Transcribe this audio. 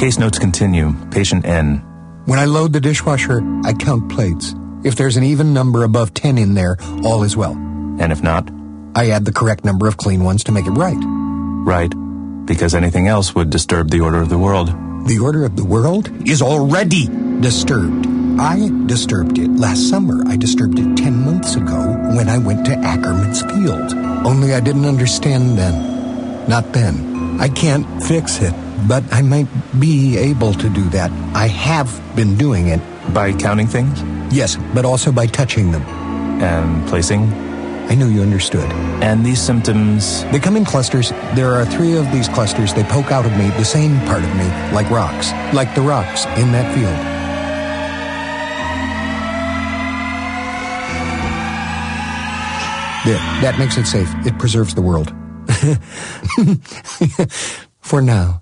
Case notes continue. Patient N. When I load the dishwasher, I count plates. If there's an even number above 10 in there, all is well. And if not? I add the correct number of clean ones to make it right. Right. Because anything else would disturb the order of the world. The order of the world is already disturbed. I disturbed it last summer. I disturbed it 10 months ago when I went to Ackerman's Field. Only I didn't understand then. Not then. I can't fix it, but I might be able to do that. I have been doing it. By counting things? Yes, but also by touching them. And placing? I knew you understood. And these symptoms? They come in clusters. There are three of these clusters. They poke out of me, the same part of me, like rocks. Like the rocks in that field. There, that makes it safe. It preserves the world. For now.